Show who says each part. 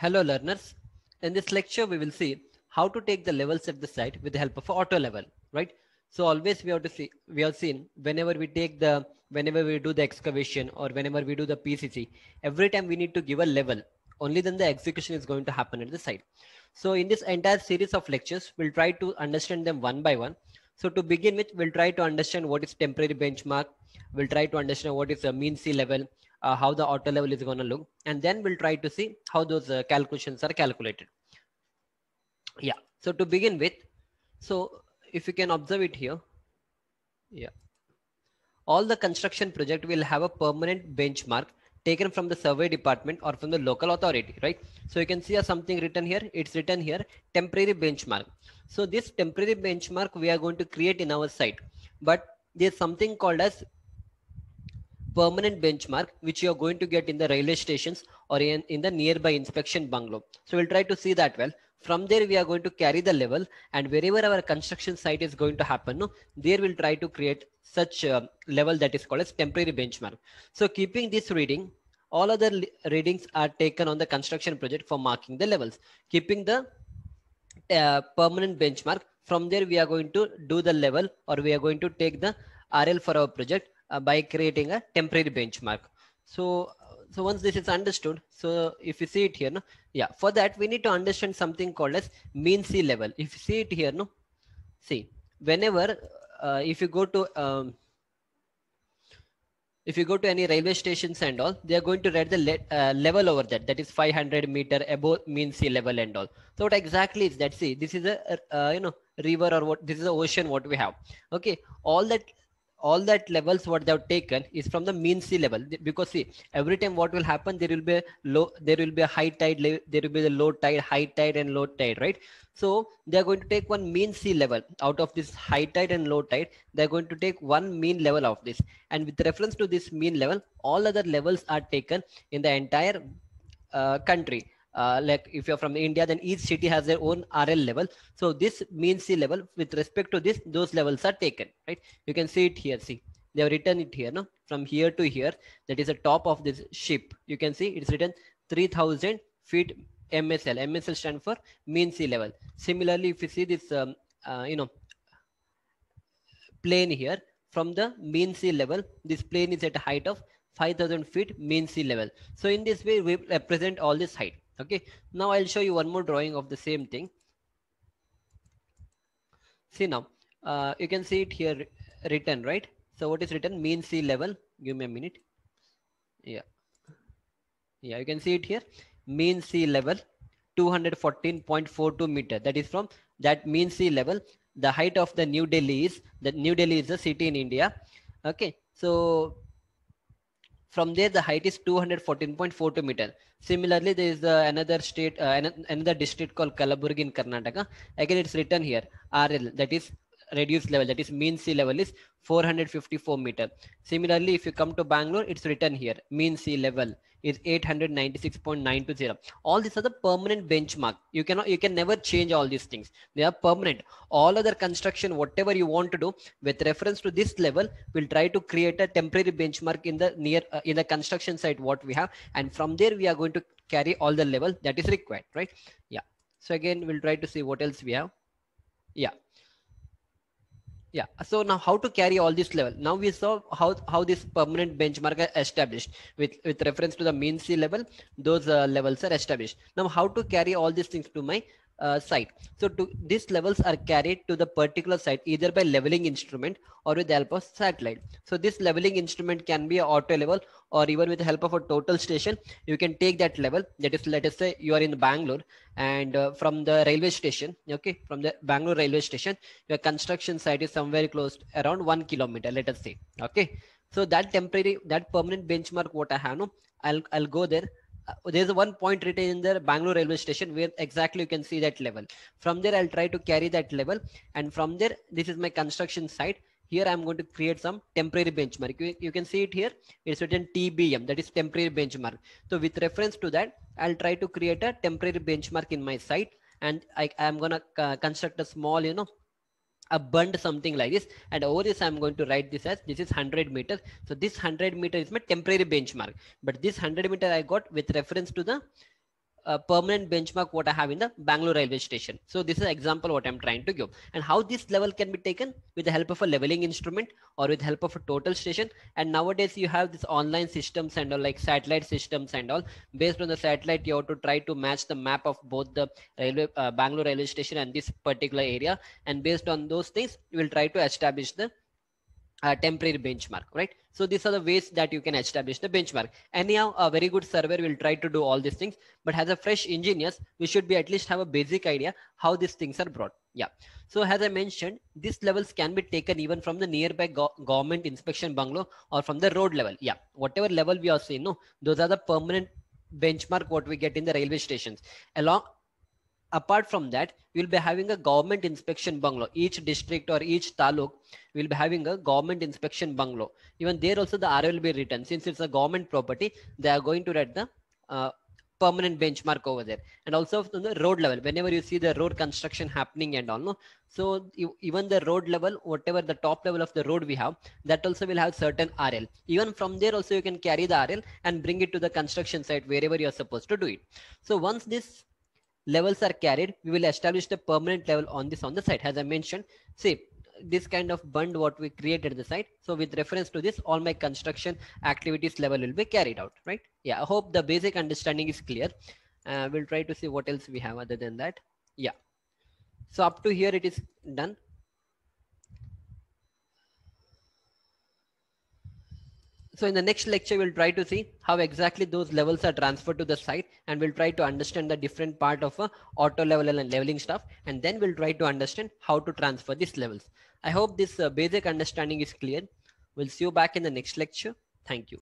Speaker 1: Hello learners. In this lecture, we will see how to take the levels at the site with the help of auto level, right? So always we have to see, we have seen whenever we take the, whenever we do the excavation or whenever we do the PCC, every time we need to give a level, only then the execution is going to happen at the site. So in this entire series of lectures, we'll try to understand them one by one. So to begin with, we'll try to understand what is temporary benchmark. We'll try to understand what is the mean sea level, uh, how the auto level is going to look, and then we'll try to see how those uh, calculations are calculated. Yeah. So to begin with, so if you can observe it here, yeah, all the construction project will have a permanent benchmark taken from the survey department or from the local authority, right? So you can see something written here. It's written here, temporary benchmark. So this temporary benchmark we are going to create in our site, but there's something called as permanent benchmark, which you are going to get in the railway stations or in, in the nearby inspection bungalow. So we'll try to see that well. From there, we are going to carry the level and wherever our construction site is going to happen, no, there we'll try to create such a level that is called as temporary benchmark. So keeping this reading, all other readings are taken on the construction project for marking the levels. Keeping the uh, permanent benchmark, from there we are going to do the level or we are going to take the RL for our project by creating a temporary benchmark. So, so once this is understood, so if you see it here, no, yeah, for that we need to understand something called as mean sea level. If you see it here, no, see, whenever uh, if you go to um, if you go to any railway stations and all, they are going to write the le uh, level over that. That is 500 meter above mean sea level and all. So what exactly is that? See, this is a uh, you know river or what? This is the ocean. What we have. Okay, all that all that levels what they have taken is from the mean sea level. Because see every time what will happen there will be a low there will be a high tide there will be the low tide high tide and low tide right? So they are going to take one mean sea level out of this high tide and low tide. They're going to take one mean level of this. And with reference to this mean level all other levels are taken in the entire uh, country uh, like if you're from India, then each city has their own RL level. So this mean sea level with respect to this, those levels are taken, right? You can see it here. See, they have written it here, no? From here to here, that is the top of this ship. You can see it's written 3000 feet MSL. MSL stand for mean sea level. Similarly, if you see this, um, uh, you know, plane here, from the mean sea level, this plane is at a height of 5000 feet mean sea level. So in this way, we represent all this height okay now i'll show you one more drawing of the same thing. See now uh, you can see it here written right? So what is written? Mean sea level. Give me a minute. Yeah. Yeah you can see it here. Mean sea level 214.42 meter. That is from that mean sea level the height of the new delhi is the new delhi is a city in india. Okay so from there the height is 214.42 meter. Similarly there is uh, another state uh, another district called kalaburgi in karnataka. Again it's written here rl that is reduced level that is mean sea level is 454 meter. Similarly if you come to bangalore it's written here mean sea level is 896.920 all these are the permanent benchmark. You cannot you can never change all these things. They are permanent. All other construction whatever you want to do with reference to this level we'll try to create a temporary benchmark in the near uh, in the construction site what we have and from there we are going to carry all the level that is required right? Yeah. So again we'll try to see what else we have. Yeah yeah. So now how to carry all this level? Now we saw how how this permanent benchmark are established with with reference to the mean sea level. Those uh, levels are established. Now how to carry all these things to my uh, site. So to, these levels are carried to the particular site either by leveling instrument or with the help of satellite. So this leveling instrument can be auto level or even with the help of a total station, you can take that level. That is, let us say you are in Bangalore and uh, from the railway station, okay, from the Bangalore railway station, your construction site is somewhere close around one kilometer, let us say, okay. So that temporary, that permanent benchmark, what I have, no, I'll, I'll go there there's one point written in the Bangalore railway station where exactly you can see that level. From there, I'll try to carry that level. And from there, this is my construction site. Here, I'm going to create some temporary benchmark. You, you can see it here. It's written TBM, that is temporary benchmark. So with reference to that, I'll try to create a temporary benchmark in my site. And I am going to uh, construct a small, you know, a bund something like this. And over this i'm going to write this as this is 100 meters. So this 100 meter is my temporary benchmark. But this 100 meter i got with reference to the uh, permanent benchmark what I have in the Bangalore railway station. So this is an example what I'm trying to give and how this level can be taken with the help of a leveling instrument or with help of a total station. And nowadays you have this online systems and all like satellite systems and all based on the satellite, you have to try to match the map of both the railway, uh, Bangalore railway station and this particular area. And based on those things, you will try to establish the uh, temporary benchmark, right? So these are the ways that you can establish the benchmark. Anyhow, a very good surveyor will try to do all these things, but as a fresh engineers, we should be at least have a basic idea how these things are brought. Yeah. So as I mentioned, these levels can be taken even from the nearby go government inspection bungalow or from the road level. Yeah. Whatever level we are seeing, no, those are the permanent benchmark what we get in the railway stations. Along apart from that, we'll be having a government inspection bungalow. Each district or each taluk will be having a government inspection bungalow. Even there also the RL will be written. Since it's a government property, they are going to write the uh, permanent benchmark over there. And also on the road level, whenever you see the road construction happening and all, no? So you, even the road level, whatever the top level of the road we have, that also will have certain RL. Even from there also you can carry the RL and bring it to the construction site wherever you're supposed to do it. So once this levels are carried, we will establish the permanent level on this on the site. As I mentioned, see this kind of bund what we created the site. So with reference to this, all my construction activities level will be carried out, right? Yeah, I hope the basic understanding is clear. Uh, we'll try to see what else we have other than that. Yeah. So up to here it is done. So in the next lecture, we'll try to see how exactly those levels are transferred to the site and we'll try to understand the different part of a auto level and leveling staff. And then we'll try to understand how to transfer these levels. I hope this uh, basic understanding is clear. We'll see you back in the next lecture. Thank you.